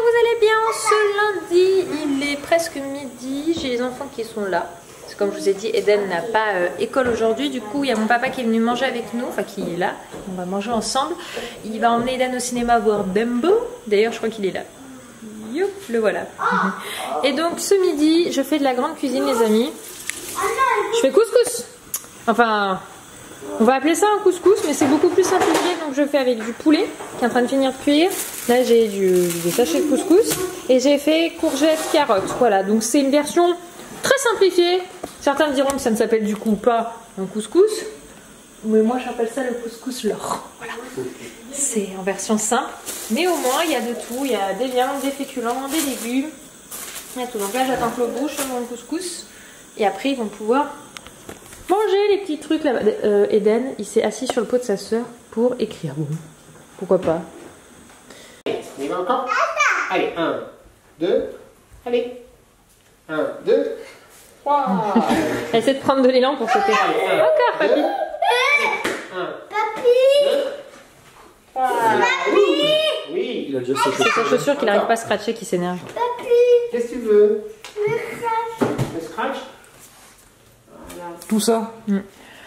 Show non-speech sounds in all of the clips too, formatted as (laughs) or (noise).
vous allez bien ce lundi. Il est presque midi. J'ai les enfants qui sont là. Comme je vous ai dit, Eden n'a pas euh, école aujourd'hui. Du coup, il y a mon papa qui est venu manger avec nous. Enfin, qui est là. On va manger ensemble. Il va emmener Eden au cinéma voir Dumbo. D'ailleurs, je crois qu'il est là. Youp, le voilà. (laughs) Et donc, ce midi, je fais de la grande cuisine, les amis. Je fais couscous. Enfin, on va appeler ça un couscous, mais c'est beaucoup plus simplifié. Donc je fais avec du poulet qui est en train de finir de cuire. Là j'ai du, des sachets de couscous et j'ai fait courgettes, carottes. Voilà, donc c'est une version très simplifiée. Certains diront que ça ne s'appelle du coup pas un couscous, mais moi j'appelle ça le couscous l'or. Voilà, c'est en version simple, mais au moins il y a de tout. Il y a des viandes, des féculents, des légumes. Il y a tout. Donc là j'attends que l'eau bouche mon couscous et après ils vont pouvoir Manger les petits trucs là-bas. Euh, Eden, il s'est assis sur le pot de sa sœur pour écrire. Bon, pourquoi pas? On y va encore? Allez, 1, 2, allez. 1, 2, 3. Elle essaie de prendre de l'élan pour sauter. Encore, papy. 1, Papy. 2, 3. Oui. Il a déjà C'est sa chaussure qu'il n'arrive pas à scratcher qui s'énerve. Papy. Qu'est-ce que tu veux? Le crash Le scratch? Tout ça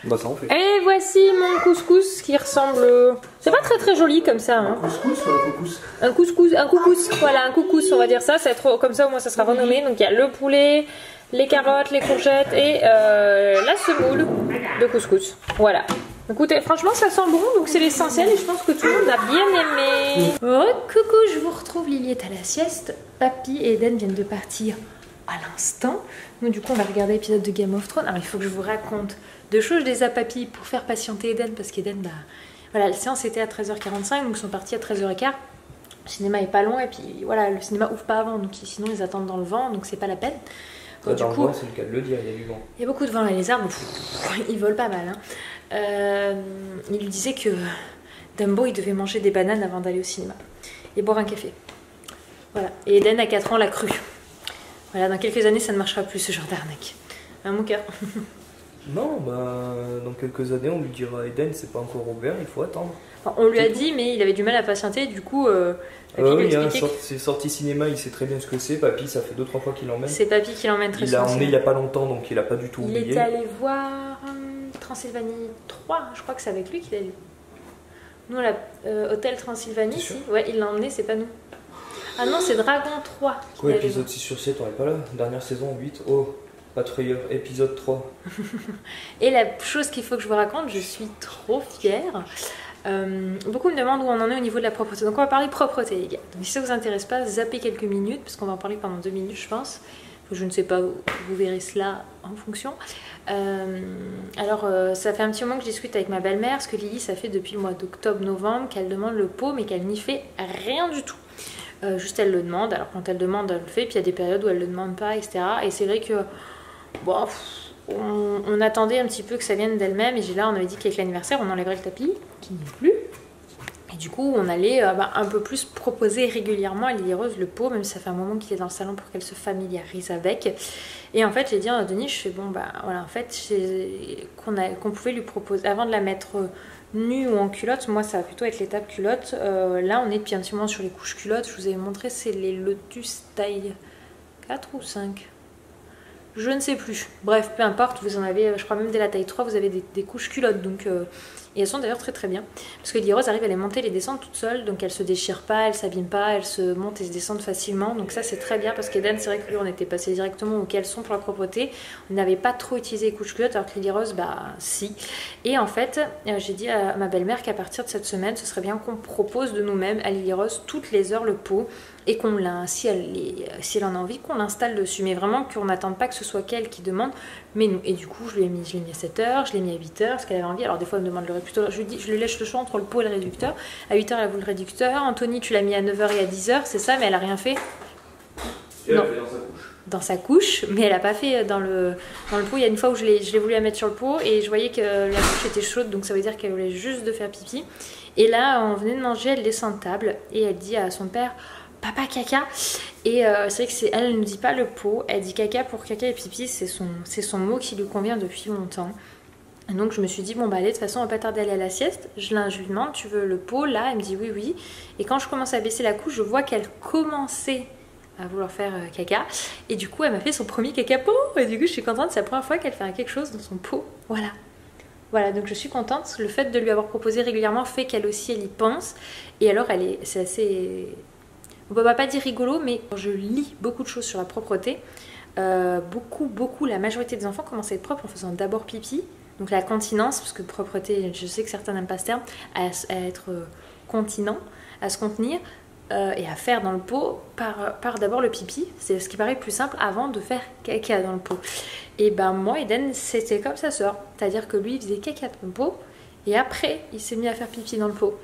Bah ça en fait. Et voici mon couscous qui ressemble. C'est pas très très joli comme ça. hein. Couscous ou un couscous Un couscous, un couscous, voilà, un couscous, on va dire ça. Ça va être comme ça, au moins ça sera renommé. Donc il y a le poulet, les carottes, les courgettes et euh, la semoule de couscous. Voilà. Écoutez, franchement, ça sent bon, donc c'est l'essentiel et je pense que tout le monde a bien aimé. Oh, coucou, je vous retrouve. Lily est à la sieste. Papy et Eden viennent de partir à l'instant. Nous, du coup, on va regarder l'épisode de Game of Thrones. Alors, il faut que je vous raconte deux choses. Je les ai à papy pour faire patienter Eden parce qu'Eden, bah, voilà, la séance était à 13h45, donc ils sont partis à 13h15. Le cinéma est pas loin et puis voilà, le cinéma ouvre pas avant, donc sinon ils attendent dans le vent, donc c'est pas la peine. Donc, du coup, c'est le cas de le dire, il y a du vent. il y a beaucoup de vent là, les arbres, pff, ils volent pas mal. hein. Euh, il lui disait que Dumbo il devait manger des bananes avant d'aller au cinéma et boire un café. Voilà. Et Eden à 4 ans l'a cru. Voilà, dans quelques années ça ne marchera plus ce genre d'arnaque. Hein, mon cœur (laughs) Non, bah dans quelques années on lui dira Eden c'est pas encore ouvert, il faut attendre. Enfin, On lui a dit, mais il avait du mal à patienter, du coup, euh, Euh, lui oui, a hein, sort- c'est sorti cinéma, il sait très bien ce que c'est. Papy, ça fait 2-3 fois qu'il que l'emmène. c'est Papy qui l'emmène très Il l'a souvent. emmené il y a pas longtemps donc il a pas du tout Il oublié. était allé voir hum, Transylvanie 3, je crois que c'est avec lui qu'il est allé. Nous, la euh, Hôtel Transylvanie, si. Ouais, il l'a emmené, c'est pas nous. Ah non, c'est Dragon 3 qu'il Quoi, épisode 6 sur 7, on est pas là Dernière saison 8, oh, Patrouilleur, épisode 3. voir. (laughs) Et la chose qu'il faut que je vous raconte, je suis trop fière. Euh, beaucoup me demandent où on en est au niveau de la propreté. Donc on va parler propreté, les gars. Donc si ça vous intéresse pas, zappez quelques minutes, parce qu'on va en parler pendant deux minutes, je pense. Je ne sais pas, vous verrez cela en fonction. Euh, alors, euh, ça fait un petit moment que je discute avec ma belle-mère, parce que Lily, ça fait depuis le mois d'octobre-novembre qu'elle demande le pot, mais qu'elle n'y fait rien du tout. Euh, juste elle le demande, alors quand elle demande, elle le fait, puis il y a des périodes où elle le demande pas, etc. Et c'est vrai que, bon, on, attendait un petit peu que ça vienne d'elle-même, et là, on avait dit qu'avec l'anniversaire, on enlèverait le tapis, qui n'y est plus. Et du coup, on allait euh, bah, un peu plus proposer régulièrement à Lily Rose le pot, même si ça fait un moment qu'il est dans le salon pour qu'elle se familiarise avec. Et en fait, j'ai dit à Denis, je fais bon, bah voilà, en fait, qu'on pouvait lui proposer, avant de la mettre nue ou en culotte, moi ça va plutôt être l'étape culotte. Euh, là, on est depuis un petit moment sur les couches culottes. Je vous avais montré, c'est les Lotus taille 4 ou 5 je ne sais plus. Bref, peu importe, vous en avez, euh, je crois même dès la taille 3, vous avez des, des couches culottes. Donc, euh, et elles sont d'ailleurs très très bien. Parce que Lily Rose arrive à les monter et les descendre toute seule. Donc elle se déchire pas, elle s'abîme pas, elle se monte et se descendent facilement. Donc ça c'est très bien parce qu'Eden, c'est vrai que lui on était passé directement au caleçon pour la propreté. On n'avait pas trop utilisé les couches culottes alors que Lily Rose, bah si. Et en fait, euh, j'ai dit à ma belle-mère qu'à partir de cette semaine, ce serait bien qu'on propose de nous-mêmes à Lily Rose toutes les heures le pot et qu'on l'a, si elle, est- si elle en a envie, qu'on l'installe dessus. Mais vraiment qu'on n'attende pas que ce soit qu'elle qui demande, mais nous. Et du coup, je l'ai mis, je l'ai mis à 7h, je l'ai mis à 8h, parce qu'elle avait envie. Alors des fois, elle me demande le réducteur. Je lui dis, je lui laisse le choix entre le pot et le réducteur. À 8h, elle a voulu le réducteur. Anthony, tu l'as mis à 9h et à 10h, c'est ça, mais elle a rien fait Et Non. elle fait dans sa couche. dans sa couche, mais elle a pas fait dans le, dans le pot. Il y a une fois où je l'ai je l'ai voulu la mettre sur le pot et je voyais que la couche était chaude, donc ça veut dire qu'elle voulait juste de faire pipi. Et là, on venait de manger, elle descend de table et elle dit à son père Papa caca Et euh, c'est vrai que c'est elle, elle ne dit pas le pot, elle dit caca pour caca et pipi, c'est son, c'est son mot qui lui convient depuis longtemps. Et donc je me suis dit, bon bah allez, de toute façon on va pas tarder à aller à la sieste. Je, je lui demande, tu veux le pot là? Elle me dit oui, oui. Et quand je commence à baisser la couche, je vois qu'elle commençait à vouloir faire euh, caca. Et du coup, elle m'a fait son premier caca pot. Et du coup, je suis contente, c'est la première fois qu'elle fait quelque chose dans son pot. Voilà. Voilà, donc je suis contente. Le fait de lui avoir proposé régulièrement fait qu'elle aussi, elle y pense. Et alors, elle est, c'est assez... On peut pas dire rigolo, mais je lis beaucoup de choses sur la propreté. Euh, beaucoup, beaucoup, la majorité des enfants commencent à être propres en faisant d'abord pipi. Donc la continence, parce que propreté, je sais que certains n'aiment pas ce terme, à, à être euh, continent, à se contenir euh, et à faire dans le pot par, par d'abord le pipi. C'est ce qui paraît plus simple avant de faire caca dans le pot. Et ben moi, Eden, c'était comme sa sœur. C'est-à-dire que lui, il faisait caca dans le pot et après, il s'est mis à faire pipi dans le pot.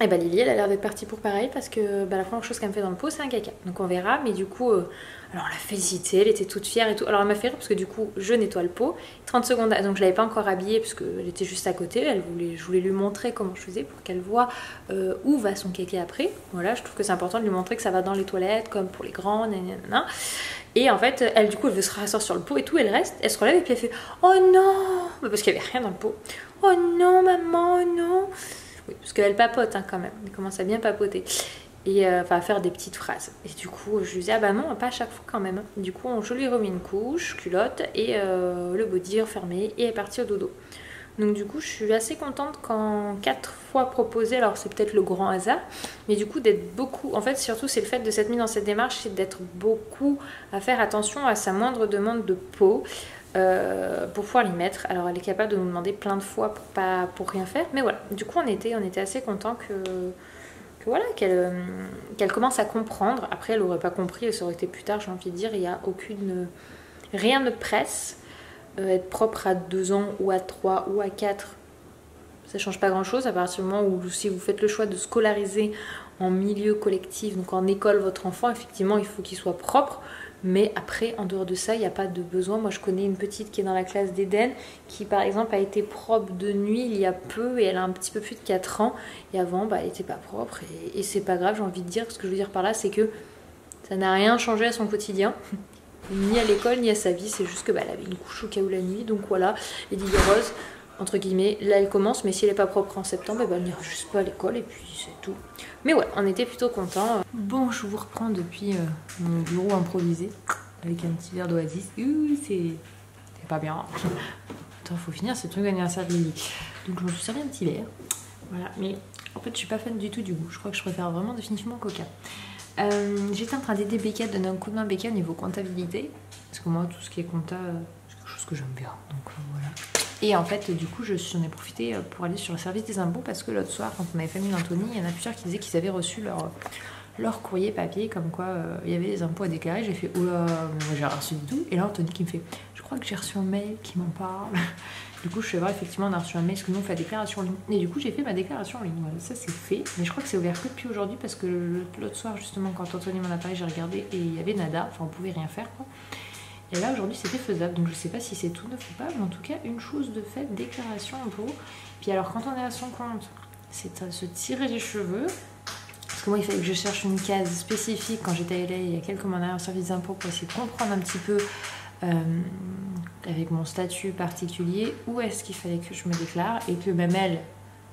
Et bah Lily, elle a l'air d'être partie pour pareil parce que bah, la première chose qu'elle me fait dans le pot, c'est un caca. Donc on verra, mais du coup, euh, alors elle a fait hésiter, elle était toute fière et tout. Alors elle m'a fait rire parce que du coup, je nettoie le pot. 30 secondes, donc je l'avais pas encore habillée parce qu'elle était juste à côté. Elle voulait, je voulais lui montrer comment je faisais pour qu'elle voit euh, où va son caca après. Voilà, je trouve que c'est important de lui montrer que ça va dans les toilettes comme pour les grands, nanana. Et en fait, elle du coup, elle veut se rasseoir sur le pot et tout, elle reste, elle se relève et puis elle fait Oh non Parce qu'il y avait rien dans le pot. Oh non, maman, oh non parce qu'elle papote hein, quand même. Elle commence à bien papoter. Et euh, enfin, à faire des petites phrases. Et du coup, je lui dis, ah bah non, pas à chaque fois quand même. Du coup, je lui remis une couche, culotte, et euh, le body refermé, et elle est partie au dodo. Donc du coup, je suis assez contente quand quatre fois proposé, alors c'est peut-être le grand hasard, mais du coup d'être beaucoup, en fait surtout c'est le fait de s'être mis dans cette démarche, c'est d'être beaucoup à faire attention à sa moindre demande de peau, euh, pour pouvoir l'y mettre. Alors elle est capable de nous demander plein de fois pour pas pour rien faire, mais voilà. Du coup on était on était assez content que, que voilà qu'elle euh, qu'elle commence à comprendre. Après elle aurait pas compris, ça aurait été plus tard. J'ai envie de dire il y a aucune rien ne presse. Euh, être propre à 2 ans ou à 3 ou à 4 ça change pas grand chose à partir du moment où si vous faites le choix de scolariser en milieu collectif, donc en école votre enfant, effectivement il faut qu'il soit propre. Mais après, en dehors de ça, il n'y a pas de besoin. Moi, je connais une petite qui est dans la classe d'Eden, qui par exemple a été propre de nuit il y a peu et elle a un petit peu plus de 4 ans. Et avant, bah, elle n'était pas propre. Et, c'est pas grave, j'ai envie de dire. Ce que je veux dire par là, c'est que ça n'a rien changé à son quotidien. (laughs) Ni à l'école, ni à sa vie. C'est juste que bah, elle avait une couche au cas où la nuit. Donc voilà, les Rose, entre guillemets, là elle commence. Mais si elle n'est pas propre en septembre, eh ben, elle n'ira juste pas à l'école. Et puis c'est tout. Mais ouais, on était plutôt contents. Bon, je vous reprends depuis euh, mon bureau improvisé avec un petit verre d'oasis. Ouh, c'est pas bien. (laughs) Attends, faut finir ce truc d'anniversaire de Lily. Donc je me suis servi un petit verre. Voilà, mais en fait, je suis pas fan du tout du goût. Je crois que je préfère vraiment définitivement Coca. Euh, J'étais en train d'aider Becca, de donner un coup de main Becca au niveau comptabilité. Parce que moi, tout ce qui est compta, euh, c'est quelque chose que j'aime bien. Donc voilà. Et en fait, du coup, je j'en ai profité euh, pour aller sur le service des impôts parce que l'autre soir, quand on avait fait une Anthony, il y en a plusieurs qui disaient qu'ils avaient reçu leur, leur courrier papier comme quoi euh, il y avait des impôts à déclarer. J'ai fait mais moi j'ai reçu du tout. Et là, Anthony qui me fait je crois que j'ai reçu un mail qui m'en parle. (laughs) Du coup, je suis voir effectivement, on a reçu un mail parce que nous on fait la déclaration en ligne. Et du coup, j'ai fait ma déclaration en ligne. Ça c'est fait. Mais je crois que c'est ouvert que depuis aujourd'hui parce que l'autre soir, justement, quand Anthony m'en a parlé, j'ai regardé et il y avait nada. Enfin, on pouvait rien faire quoi. Et là, aujourd'hui, c'était faisable. Donc, je sais pas si c'est tout neuf ou pas, mais en tout cas, une chose de fait, déclaration impôt. Puis, alors, quand on est à son compte, c'est à se tirer les cheveux. Parce que moi, il fallait que je cherche une case spécifique quand j'étais allée il y a quelques mois en service d'impôt pour essayer de comprendre un petit peu euh, avec mon statut particulier où est-ce qu'il fallait que je me déclare et que même elle,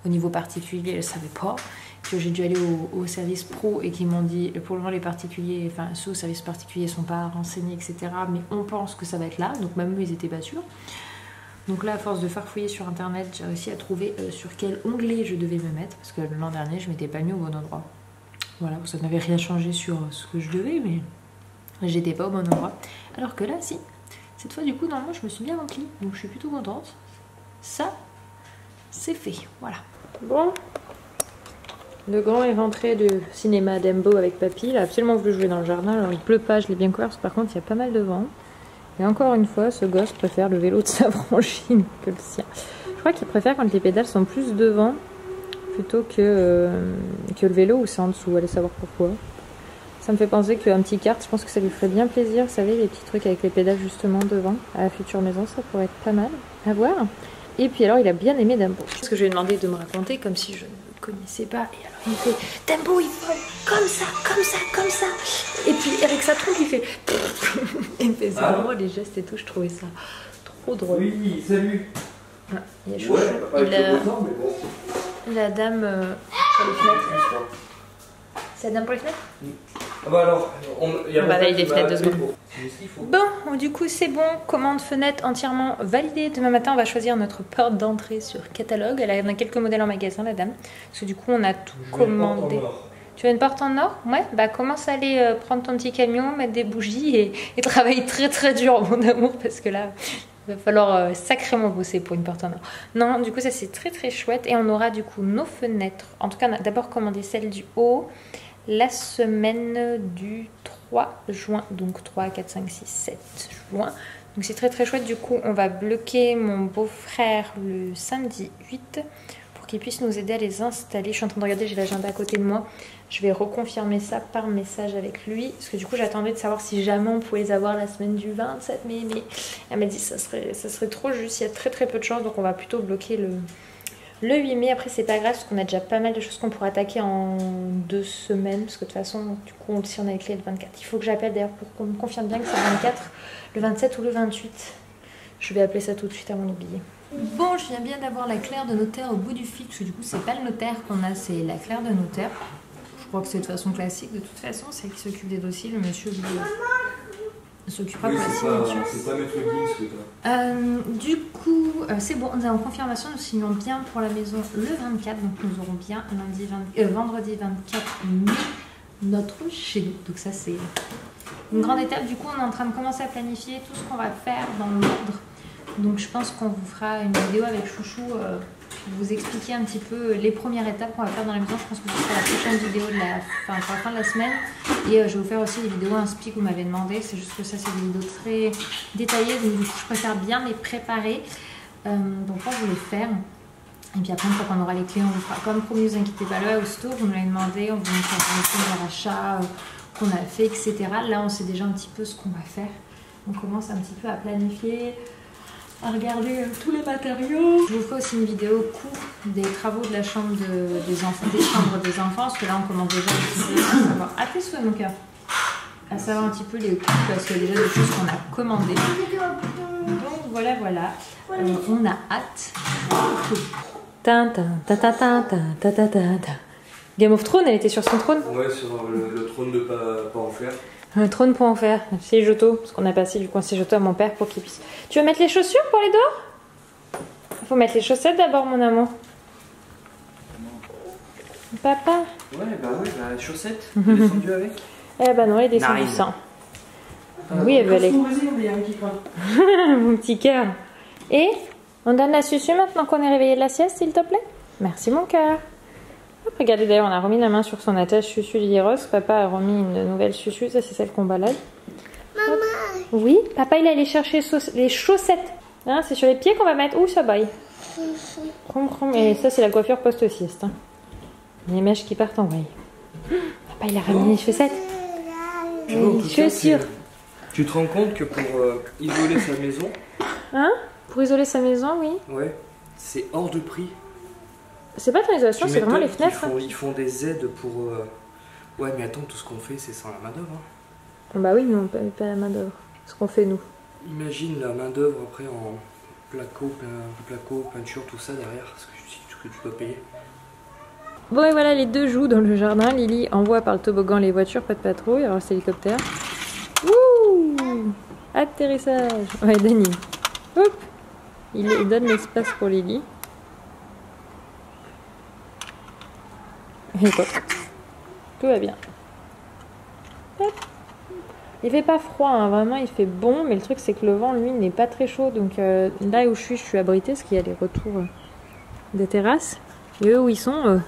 au niveau particulier, elle ne savait pas que j'ai dû aller au, service pro et qu'ils m'ont dit pour le moment les particuliers, enfin ceux au service particulier sont pas renseignés, etc. Mais on pense que ça va être là, donc même eux ils étaient pas sûrs. Donc là, à force de farfouiller sur internet, j'ai réussi à trouver euh, sur quel onglet je devais me mettre parce que l'an dernier je m'étais pas mis au bon endroit. Voilà, ça n'avait rien changé sur euh, ce que je devais, mais j'étais pas au bon endroit. Alors que là, si. Cette fois, du coup, normalement, je me suis bien remplie, donc je suis plutôt contente. Ça, c'est fait. Voilà. Bon. Le grand est rentré du cinéma d'Embo avec papy. Il a absolument voulu jouer dans le jardin. Alors, il pleut pas, je l'ai bien couvert, par contre, il y a pas mal de vent. Et encore une fois, ce gosse préfère le vélo de sa (laughs) frangine que le sien. Je crois qu'il préfère quand les pédales sont plus devant plutôt que, euh, que le vélo ou c'est en dessous. Allez savoir pourquoi. Ça me fait penser qu'un petit kart, je pense que ça lui ferait bien plaisir. Vous savez, les petits trucs avec les pédales justement devant à la future maison, ça pourrait être pas mal à voir. Et puis alors, il a bien aimé Dumbo. Parce que je lui ai demandé de me raconter comme si je connaissais pas. Et alors, il fait Dumbo, il vole comme ça, comme ça, comme ça. Et puis, avec sa trompe, il fait. (laughs) il me faisait vraiment les gestes et tout. Je trouvais ça trop drôle. Oui, salut. Il y a Chouchou Ouais, pas et temps, mais bon. la dame euh, pour les fenêtres. C'est la dame pour les fenêtres? Ah bah alors, il y a On qui les fenêtres deux secondes. Bon, du coup c'est bon, commande fenêtre entièrement validée. Demain matin on va choisir notre porte d'entrée sur catalogue. Elle a quelques modèles en magasin la dame. Parce que du coup on a tout Je commandé. Tu veux une porte en or? Ouais, bah commence à aller euh, prendre ton petit camion, mettre des bougies et, et travailler très très dur mon amour parce que là il va falloir euh, sacrément bosser pour une porte en or. Non, du coup ça c'est très très chouette et on aura du coup nos fenêtres. En tout cas on a d'abord commandé celle du haut la semaine du 3 juin, donc 3, 4, 5, 6, 7 juin. Donc c'est très très chouette, du coup on va bloquer mon beau-frère le samedi 8 pour qu'il puisse nous aider à les installer. Je suis en train de regarder, j'ai l'agenda à côté de moi. Je vais reconfirmer ça par message avec lui. Parce que du coup j'attendais de savoir si jamais on pouvait les avoir la semaine du 27 mai. Mais elle m'a dit que ça serait, ça serait trop juste, il y a très très peu de chance. Donc on va plutôt bloquer le, le 8 mai, après c'est pas grave parce qu'on a déjà pas mal de choses qu'on pourrait attaquer en deux semaines parce que de toute façon, du coup, on, si on a les clés le 24. Il faut que j'appelle d'ailleurs pour qu'on me confirme bien que c'est le 24, le 27 ou le 28. Je vais appeler ça tout de suite avant d'oublier. Bon, je viens bien d'avoir la claire de notaire au bout du que du coup, c'est pas le notaire qu'on a, c'est la claire de notaire. Je crois que c'est de façon classique. De toute façon, c'est qui s'occupe des dossiers. Le monsieur, s'occupera Oui, pour la c'est pas, signature. c'est pas Maître Gims que t'as. Euh, du coup, euh, c'est bon, nous avons confirmation, nous signons bien pour la maison le 24, donc nous aurons bien lundi 20 euh, vendredi 24 mai notre chez nous. Donc ça c'est une grande étape. Du coup, on est en train de commencer à planifier tout ce qu'on va faire dans l'ordre. Donc je pense qu'on vous fera une vidéo avec Chouchou euh, vous expliquer un petit peu les premières étapes qu'on va faire dans la maison. Je pense que ce sera la prochaine vidéo de pour la fin de la semaine. Et euh, je vais vous faire aussi des vidéos inspi que vous m'avez demandé. C'est juste que ça, c'est des vidéos très détaillées. Donc, je préfère bien les préparer. Euh, donc, on va vous les faire. Et puis après, une fois qu'on aura les clés, on vous fera comme promis, ne vous inquiétez pas, le house tour, vous nous l'avez demandé, on vous mettra le rachat qu'on a fait, etc. Là, on sait déjà un petit peu ce qu'on va faire. On commence un petit peu à planifier, à regarder euh, tous les matériaux. Je vous fais aussi une vidéo courte des travaux de la chambre des enfants, des chambres des enfants, parce que là on commence déjà à savoir. Ah, t'es souhait mon cœur À savoir un petit peu les coûts, parce qu'il y a déjà des choses qu'on a commandées. Donc voilà, voilà. Euh, on a hâte. Game of Thrones, elle était sur son trône? Ouais, sur le, trône de pas, pas en fer. Un trône pour en faire. C'est Joto, parce qu'on a passé du coin c'est Joto à mon père pour qu'il puisse. Tu veux mettre les chaussures pour aller dehors? Faut mettre les chaussettes d'abord, mon amour. Papa? Ouais, bah ouais, bah chaussettes. T'es descendu avec? Eh ben non, elle est descendue Narine. sans. Oui, elle veut aller. (laughs) Mon petit cœur. Et on donne la susu maintenant qu'on est réveillé de la sieste, s'il te plaît? Merci, mon cœur. Hop, regardez, d'ailleurs, on a remis la main sur son attache susu Lily Rose. Papa a remis une nouvelle susu, ça c'est celle qu'on balade. Maman, Oui, papa il est allé chercher les chaussettes. Hein, c'est sur les pieds qu'on va mettre. Ouh, ça baille. Et ça, c'est la coiffure post-sieste. hein. Les mèches qui partent en vrille. Papa il a ramené les chaussettes. Les chaussures. Tu te rends compte que pour euh, isoler sa maison, Hein? Pour isoler sa maison, oui. ouais, c'est hors de prix. C'est pas Tu c'est vraiment les fenêtres. hein. Font, ils font des aides pour. euh, Ouais, mais attends, tout ce qu'on fait, c'est sans la main-d'œuvre. hein. Bah oui, non, pas, pas la main d'œuvre. Ce qu'on fait nous. Imagine la main-d'œuvre après en placo, placo, peinture, tout ça derrière, ce que, ce que tu dois payer. Bon et voilà, les deux jouent dans le jardin. Lily envoie par le toboggan les voitures, pas de patrouille. Alors c'est l'hélicoptère. Wouh Atterrissage. Ouais, Dany. Hop il donne l'espace pour Lily. Tout va bien. Hop. Il fait pas froid, hein, vraiment il fait bon, mais le truc c'est que le vent lui n'est pas très chaud. Donc euh, là où je suis, je suis abritée, parce qu'il y a les retours euh, des terrasses. Et eux où ils sont, euh,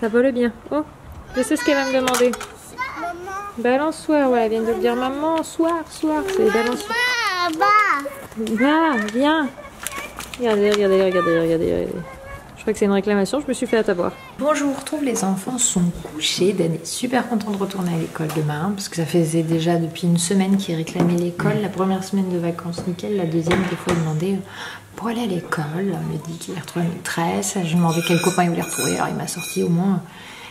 ça vole bien. Oh, je sais ce qu'elle va me demander. Balançoire, voilà, elle vient de le dire. Maman, soir, soir, c'est balançoire. Va, viens. Regardez, regardez, regardez, regardez, regardez. Je crois que c'est une réclamation, je me suis fait à t'avoir. Bon, je vous retrouve, les enfants sont couchés. Dan est super content de retourner à l'école demain, parce que ça faisait déjà depuis une semaine qu'il réclamait l'école. La première semaine de vacances, nickel. La deuxième, des fois, il demandait euh, pour aller à l'école. Il me dit qu'il a retrouvé une maîtresse. Je lui ai demandé quel copain il voulait retrouver. Alors, il m'a sorti au moins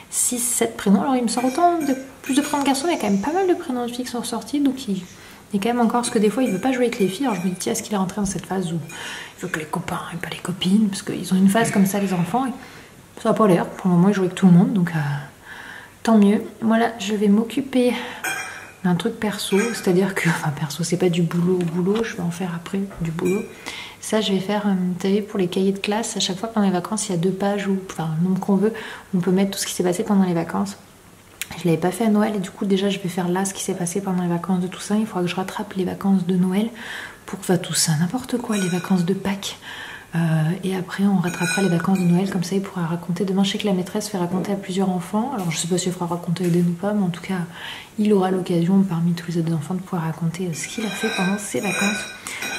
6, 7 prénoms. Alors, il me sort autant de plus de prénoms de garçons, il y a quand même pas mal de prénoms de filles qui sont ressortis, donc il, A quand même encore, parce que des fois il veut pas jouer avec les filles, alors je me dis tiens, est-ce qu'il est rentré dans cette phase où il veut que les copains et pas les copines, parce qu'ils ont une phase comme ça les enfants, et ça n'a pas l'air, pour le moment il joue avec tout le monde, donc euh, tant mieux. Voilà, je vais m'occuper d'un truc perso, c'est-à-dire que, enfin perso, c'est pas du boulot au boulot, je vais en faire après du boulot. Ça, je vais faire, euh, vous savez, pour les cahiers de classe, à chaque fois pendant les vacances, il y a deux pages, ou enfin, le nombre qu'on veut, on peut mettre tout ce qui s'est passé pendant les vacances. Je l'avais pas fait à Noël et du coup déjà je vais faire là ce qui s'est passé pendant les vacances de Toussaint. Il faudra que je rattrape les vacances de Noël pour enfin Toussaint, n'importe quoi, les vacances de Pâques. Euh, et après on rattrapera les vacances de Noël comme ça il pourra raconter. Demain je sais que la maîtresse fait raconter à plusieurs enfants. Alors je sais pas si elle fera raconter Eden ou pas, mais en tout cas il aura l'occasion parmi tous les autres enfants de pouvoir raconter ce qu'il a fait pendant ses vacances.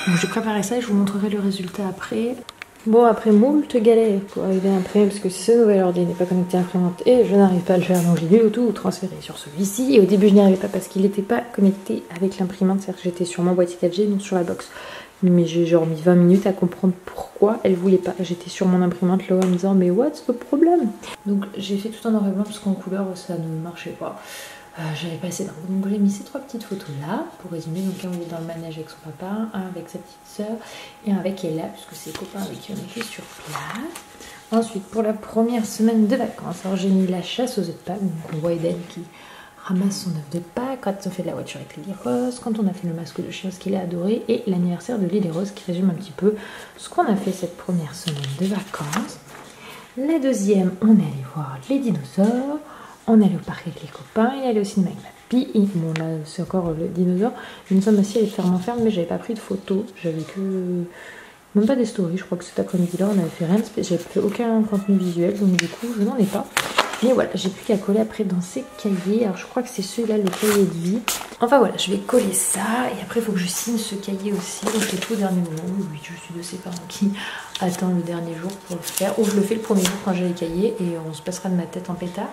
Donc je préparerai ça et je vous montrerai le résultat après. Bon, après moult galères pour arriver à imprimer, parce que ce nouvel ordi n'est pas connecté à l'imprimante et je n'arrive pas à le faire, donc j'ai dû tout transférer sur celui-ci. Et au début, je n'y arrivais pas parce qu'il n'était pas connecté avec l'imprimante, c'est-à-dire que j'étais sur mon boîtier 4G, donc sur la box. Mais j'ai genre mis 20 minutes à comprendre pourquoi elle voulait pas. J'étais sur mon imprimante là en me disant, mais what's the problem? Donc j'ai fait tout en noir et blanc parce qu'en couleur ça ne marchait pas. Euh, J'avais passé dans donc j'ai mis ces trois petites photos là pour résumer. Donc un où est dans le manège avec son papa un avec sa petite soeur et un avec Ella puisque c'est les copains avec qui on était sur place. Ensuite pour la première semaine de vacances alors j'ai mis la chasse aux œufs de Pâques donc on voit Eden qui ramasse son œuf de Pâques. Quand on fait de la voiture avec Lily Rose quand on a fait le masque de chien ce qu'il a adoré et l'anniversaire de Lily Rose qui résume un petit peu ce qu'on a fait cette première semaine de vacances. La deuxième on est allé voir les dinosaures on est allé au parc avec les copains, il est au cinéma avec fille. Et bon, là, c'est encore le dinosaure. Nous sommes assis à ferme en ferme, mais j'avais pas pris de photos. J'avais que. Même pas des stories, je crois que cet après-midi-là, on avait fait rien. J'avais fait aucun contenu visuel, donc du coup, je n'en ai pas. Mais voilà, j'ai plus qu'à coller après dans ces cahiers. Alors, je crois que c'est ceux-là, les cahiers de vie. Enfin voilà, je vais coller ça. Et après, il faut que je signe ce cahier aussi. Donc, c'est tout au dernier moment. Oui, je suis de ces parents qui attendent le dernier jour pour le faire. Ou je le fais le premier jour quand j'ai les cahiers et on se passera de ma tête en pétard.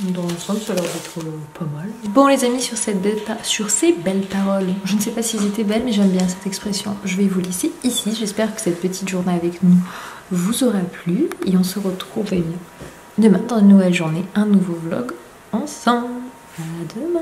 Dans l'ensemble, ça a l'air d'être euh, pas mal. Bon, les amis, sur, cette sur ces belles paroles, je ne sais pas si elles étaient belles, mais j'aime bien cette expression. Je vais vous laisser ici. J'espère que cette petite journée avec nous vous aura plu. Et on se retrouve demain dans une nouvelle journée, un nouveau vlog ensemble. À demain!